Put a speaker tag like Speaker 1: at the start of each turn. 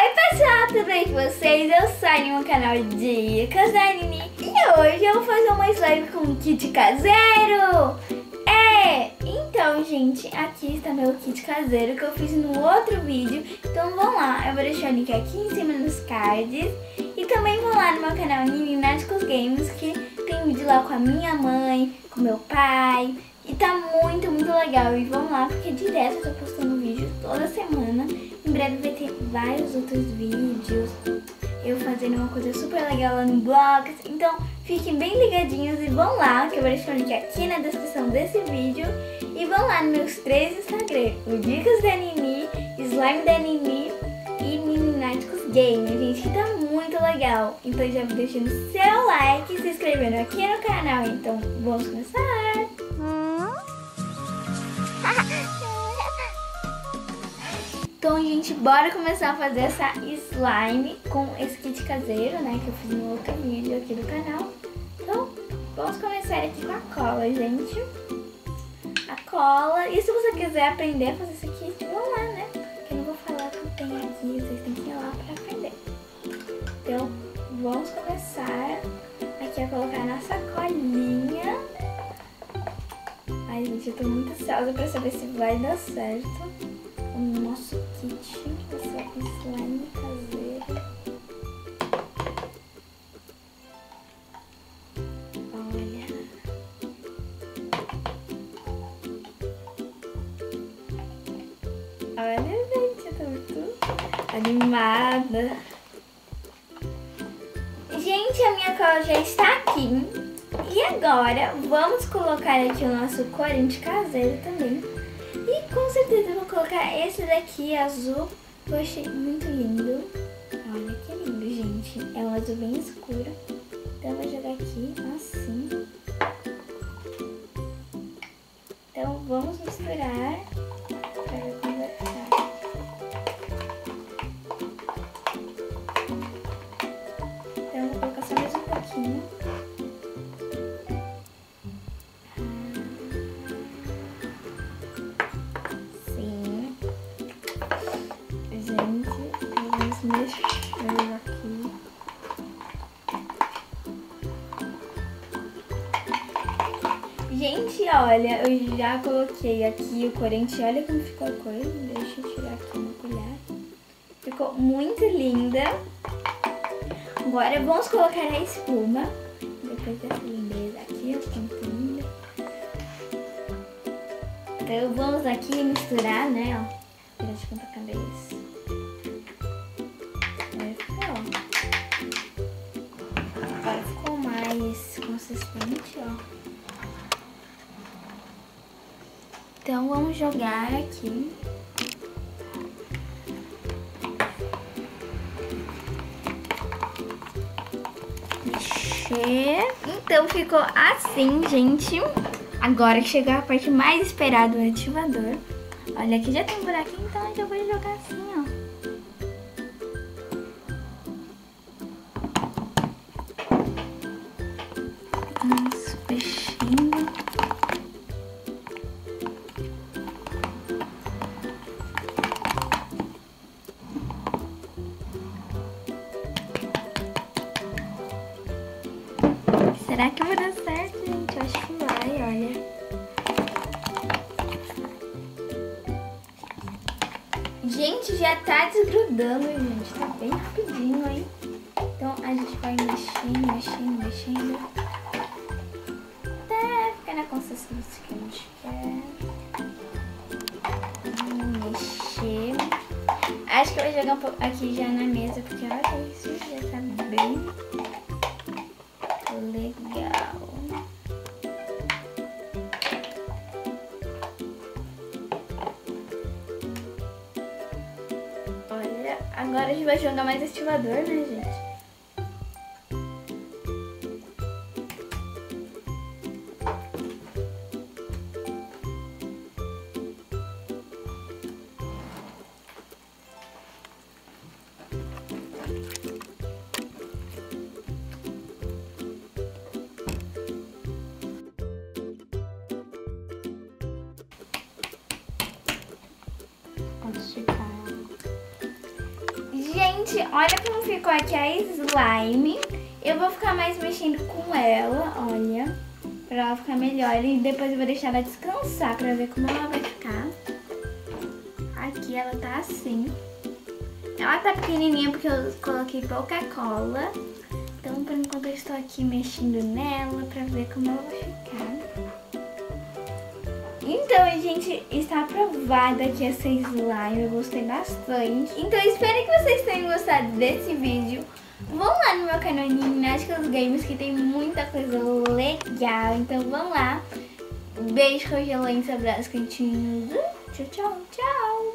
Speaker 1: Oi pessoal, tudo bem com vocês? Eu sou no meu canal Dicas da Nini e hoje eu vou fazer uma slime com kit caseiro! É! Então, gente, aqui está meu kit caseiro que eu fiz no outro vídeo, então vão lá, eu vou deixar o link aqui em cima nos cards e também vão lá no meu canal Nini Náticos Games que tem vídeo lá com a minha mãe, com meu pai e tá muito, muito legal e vão lá porque direto eu tô postando vídeo toda semana em breve vai ter vários outros vídeos, eu fazendo uma coisa super legal lá no blog. Então fiquem bem ligadinhos e vão lá, que eu vou deixar o link aqui na descrição desse vídeo. E vão lá nos meus três Instagram, o Dicas da Nini, Slime da Nini e Ninináticos Game, gente, que tá muito legal. Então já vou deixando seu like e se inscrevendo aqui no canal. Então vamos começar! Gente, bora começar a fazer essa slime com esse kit caseiro, né? Que eu fiz no outro vídeo aqui do canal. Então, vamos começar aqui com a cola, gente. A cola. E se você quiser aprender a fazer esse kit, vamos lá, né? Eu não vou falar o que tem aqui, vocês têm que ir lá pra aprender. Então, vamos começar aqui a colocar na sacolinha. Ai, gente, eu tô muito ansiosa pra saber se vai dar certo o nosso kit, essa slime caseira. Olha. Olha, gente, eu tô muito animada. Gente, a minha cola já está aqui. E agora, vamos colocar aqui o nosso corante caseiro também. Certeza eu vou colocar esse daqui, azul, que eu achei muito lindo. Olha que lindo, gente. É um azul bem escuro. Então eu vou jogar aqui assim. Então vamos misturar para ver como vai. Aqui. Gente, olha, eu já coloquei aqui o corante. Olha como ficou a cor. Deixa eu tirar aqui uma colher. Ficou muito linda. Agora vamos colocar a espuma. Depois dessa lindeza aqui, ó, muito linda. Então vamos aqui misturar, né, ó. Então, vamos jogar aqui. Mexer. Então, ficou assim, gente. Agora que chegou a parte mais esperada do ativador. Olha, aqui já tem um buraquinho, então eu já vou jogar assim, ó. Será que vai dar certo, gente? Eu acho que vai, olha. Gente, já tá desgrudando, gente. Tá bem rapidinho, hein? Então, a gente vai mexendo, mexendo, mexendo. Até ficar na consistência que a gente quer. Vamos mexer. Acho que eu vou jogar um pouco aqui já na mesa, porque olha isso, agora a gente vai jogar mais estivador, né, gente? Gente, olha como ficou aqui a slime. Eu vou ficar mais mexendo com ela, olha. Pra ela ficar melhor. E depois eu vou deixar ela descansar pra ver como ela vai ficar. Aqui ela tá assim. Ela tá pequenininha porque eu coloquei pouca cola. Então, por enquanto, eu estou aqui mexendo nela pra ver como ela vai ficar. Então, gente, está aprovada aqui essa slime. Eu gostei bastante. Então, espero que vocês tenham gostado desse vídeo. Vão lá no meu canal Nináticas Games, que tem muita coisa legal. Então, vão lá. Beijo, congelante, abraço quentinho. Tchau, tchau, tchau.